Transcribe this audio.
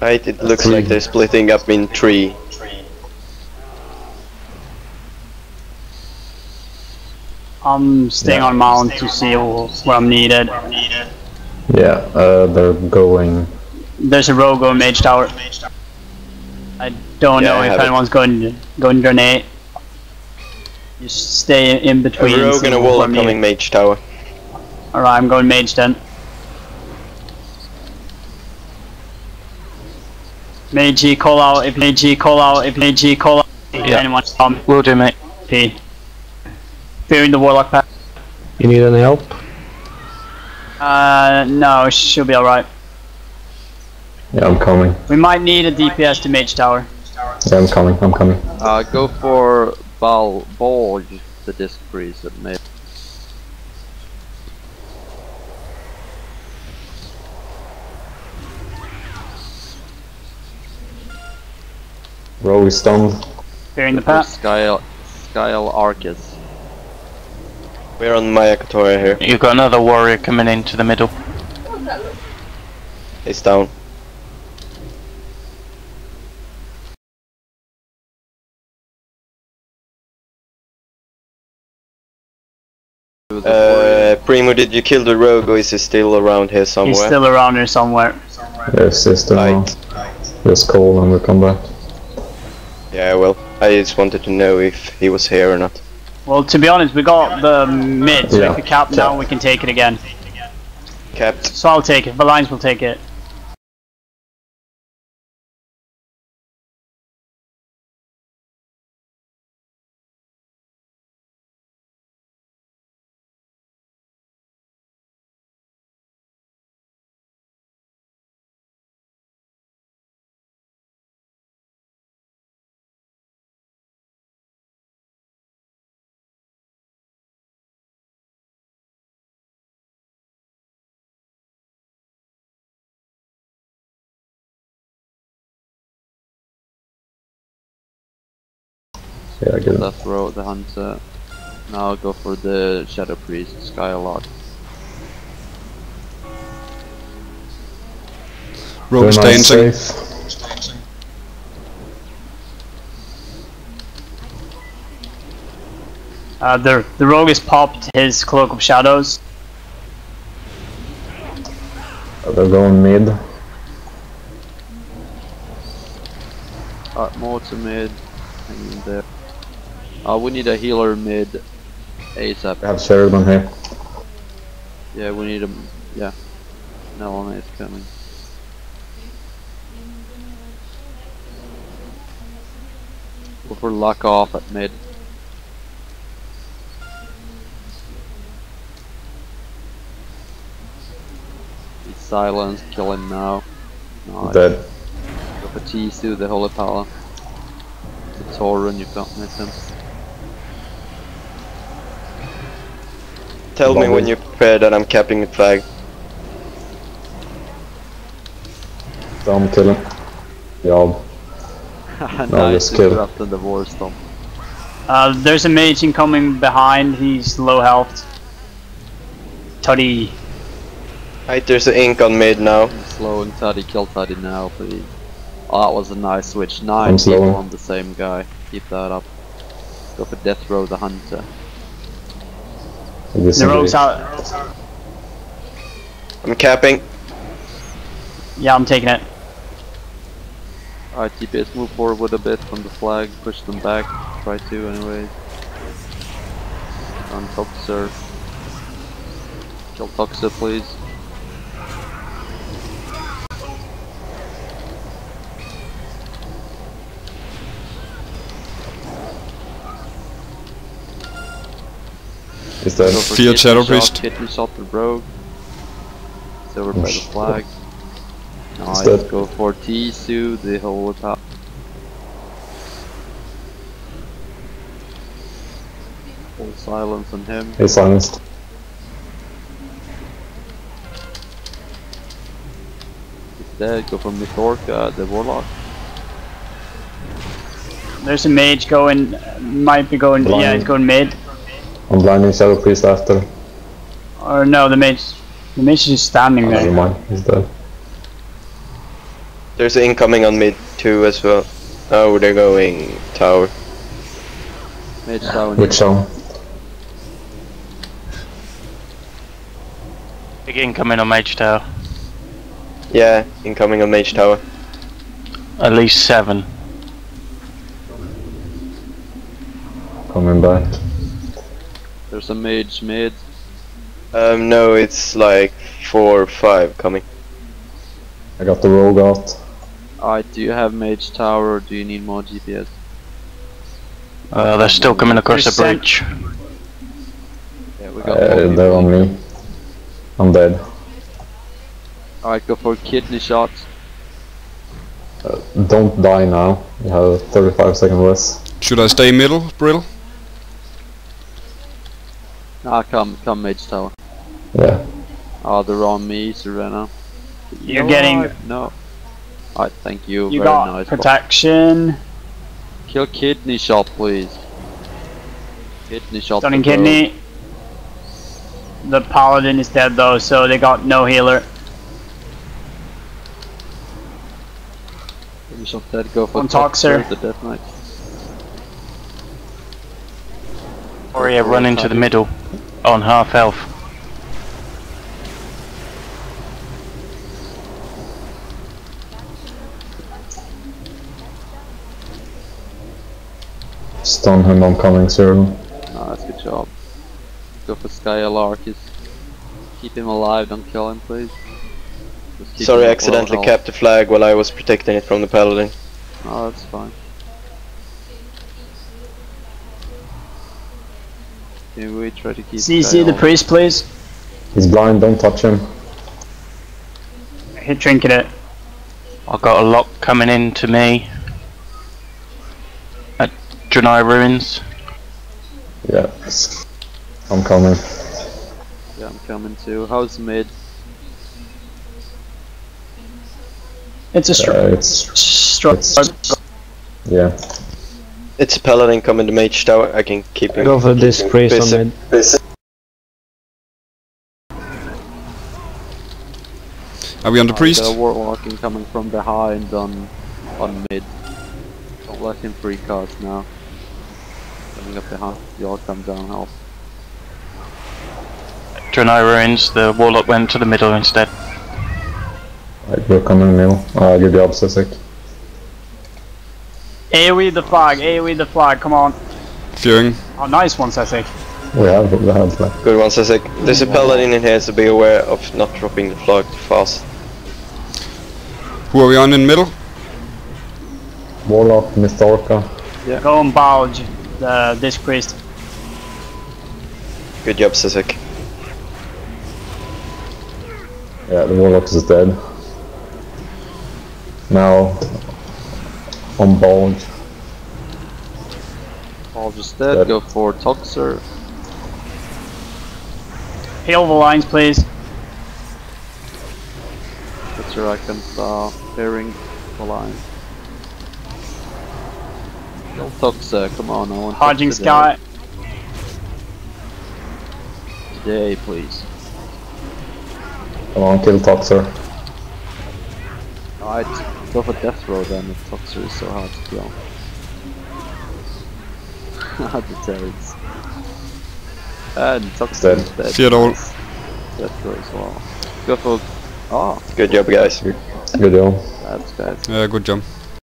Right, it looks like they're splitting up in three. I'm staying Yeah. on mount to see where I'm needed. Yeah, uh, they're going. There's a rogue on Mage Tower. I don't Yeah, know I if have it. anyone's going going grenade. Just stay in A between. rogue see and a where wall I'm coming needed. mage tower. Alright, I'm going Mage then. Mage call out if Mage call out if Mage call out. Yeah. anyone come Will do, mate. P. Fearing the warlock pack. You need any help? Uh, no, she'll be alright. Yeah, I'm coming. We might need a DPS to Mage Tower. Yeah, I'm coming. I'm coming. Uh, go for Bal Bulge, the disc priest at mid. Rogue is stunned. Fearing the For pack. Skyle, Skyle Arcus. We're on Mayakatora here. You've got another warrior coming into the middle. He's down. To the warrior. Uh, Primo, did you kill the rogue or is he still around here somewhere? He's still around here somewhere. There's system now. Right. Just call and we'll come back. Yeah, well, I just wanted to know if he was here or not. Well, to be honest, we got the mid, so Yeah. if we cap now, we can take it again. Capped. So I'll take it. The lines will take it. Yeah, I get it. Death Row, the Hunter. Now i go for the Shadow Priest, Skylark. Rogue's Very nice dancing. Uh, the the rogue has popped his cloak of shadows. Uh, They're going mid. Uh, more to mid. Hanging there. Uh, we need a healer mid. ASAP. We have Sheridan here. Yeah, we need him. Yeah. Nelena is coming. Go for luck off at mid. He's silenced, kill him now. Nice. Dead. Go for Tisu, the Holy Power. The Torun, you can't miss him. Tell me when you're prepared that I'm capping the flag. Down, kill him. Yeah, nice just kill. interrupting the war storm. Uh, there's a mage incoming behind. He's low health. Toddy. Right, there's an ink on mid now. Slow and Taddy, kill Taddy now, please. Oh, that was a nice switch. Nine I'm people on the same guy. Keep that up. Go for Death Row, the Hunter. The rogue's out. I'm capping. Yeah, I'm taking it. Alright, DPS move forward with a bit from the flag, push them back. Try to, anyway. On Toxer. Kill Toxer, please. Is dead. Go for Field Shadow shot, Priest. Kidney shot the rogue. It's over by the Oosh. flag. Nice, dead. go for Tisu, the whole top. Full silence on him. He's silenced. He's dead, go for Mythorca, the warlock. There's a mage going. Might be going. Yeah, he's going mid. I'm blinding Shadow Priest after. Or no, the mage. The mage is just standing Oh, never there. mind, he's dead. There's incoming on mid too as well. Oh, they're going tower. Mage tower. Which zone? Big incoming on Mage Tower. Yeah, incoming on mage tower. At least seven. Coming back. There's a mage mid. Um, no, it's like four or five coming. I got the rogue out. Alright, do you have mage tower or do you need more DPS? Uh, they're still coming across the bridge. Yeah, we got Uh, they're on me. I'm dead. Alright, go for kidney shots. Don't die now. You have 35 seconds less. Should I stay middle, Brill? Ah, come, come mage tower. Yeah. Ah, they're on me, Serena. You're No, getting- I- No. Alright, thank you. You Very got nice. protection. Kill kidney shot, please. Kidney shot. Stunning kidney. The paladin is dead though, so they got no healer. Kidney shot dead. Go for On Toxer, Toxer. The death knight. Warrior run into the middle on half health. Stun him, I'm coming ah, soon. Nice, good job. Go for Skylarkis. Keep him alive, don't kill him, please. Just keep him Sorry, I accidentally health. capped the flag while I was protecting it from the paladin. Oh, that's fine. Can we try to keep CC the Skylark- priest, please. He's blind, don't touch him. Hit drinking it. I got a lock coming in to me. At Draenei Ruins. Yeah. I'm coming. Yeah, I'm coming too. How's mid? It's a str- Uh, it's str- it's- yeah. It's a paladin coming to mage tower. I can keep him. Go for this keep priest on mid. Are we on the priest? The warlock coming from behind on on mid. Don't let him free cast now. Coming up behind. Y'all come down help. Draenei Ruins, the warlock went to the middle instead. Right, we're coming now. Uh, good job, Sisek. AoE the flag, AoE the flag, come on. Fearing. Oh, nice one, Sesek. We have we have flag. Good one, Sisek. There's a paladin in here, so be aware of not dropping the flag too fast. Who are we on in the middle? Warlock, Mistorka. Go and Balge, the disc priest. Good job, Sisek. Yeah, the Warlock is dead. Now on Bulge. All just dead. Dead. Go for Toxer. Heal the lines, please. That's your icon. Uh, pairing the line. Kill Toxer. Come on, I want Hodging Toxer Sky. Today, please. Come on, kill Toxer. Alright, go for Death Row then if Toxer is so hard to kill. the turrets. And Toxer Dead. is dead. Theodore. Death Row as well. Go for... Oh, Good job, guys. Good job. that's good. Yeah, good job.